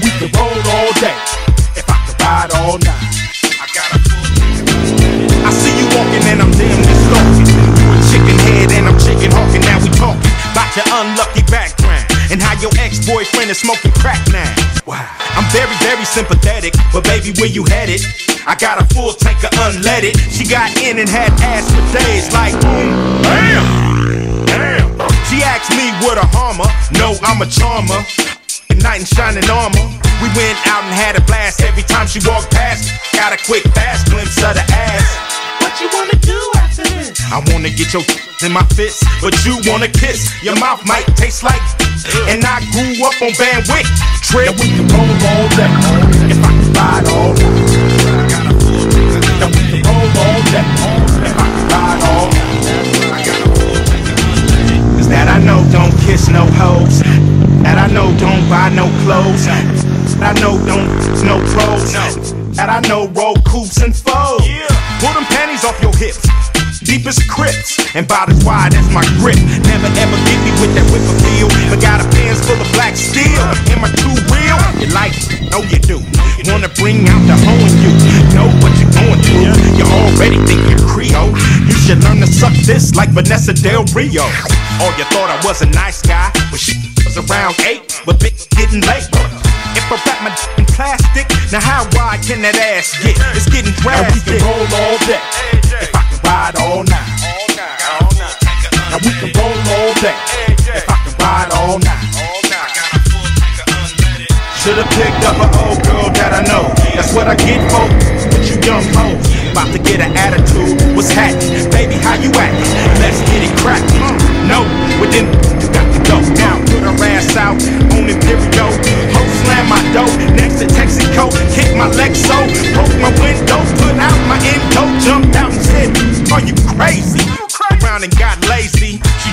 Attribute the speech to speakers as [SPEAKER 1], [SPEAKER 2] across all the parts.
[SPEAKER 1] we can roll all day. If I could ride all night, I got a I see you walking and I'm damn distorted. You a chicken head and I'm chicken hawking. Now we talking about your unlucky background and how your ex-boyfriend is smoking crack now. Wow. I'm very, very sympathetic, but baby, where you headed? I got a full tank of unleaded. She got in and had ass for days, like mm, boom, bam, bam. She asked me what a harmer. No, I'm a charmer. Knight in shining armor. We went out and had a blast every time she walked past. Got a quick, fast glimpse of the ass. What you wanna do after this? I wanna get your in my fist, but you wanna kiss. Your mouth might taste like. And I grew up on Van Wyck. Trail we can roll all day. If I can ride all night. Buy no clothes. I know don't no pros. That I know roll coops and foes. Pull them panties off your hips. Deepest crips and about as wide as my grip. Never ever get me with that whip feel. But got a pants full of black steel. Am I too real? You like? it? No, you do. Wanna bring out the hoe in you. Know what you're going through. You already think you're Creole. You should learn to suck this like Vanessa Del Rio. Oh, you thought I was a nice guy, but she around eight, but bitch getting late. If I wrap my in plastic, now how wide can that ass get? It's getting drastic. we can roll all day. If I can ride all night. Now we can roll all day. If I can ride all night. Should've picked up an old girl that I know. That's what I get for with you young hoes. About to get an attitude. What's happening? Baby, how you acting? Let's get it crackin'. Uh, no,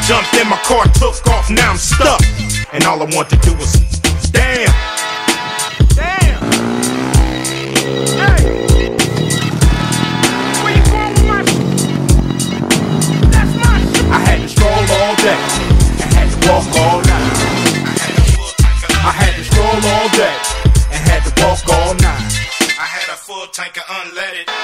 [SPEAKER 1] jumped in my car, took off, now I'm stuck. And all I want to do is damn. I had to stroll all day. Had to walk all night. I had to stroll all day. And had to walk all night. I had a full tank of unleaded.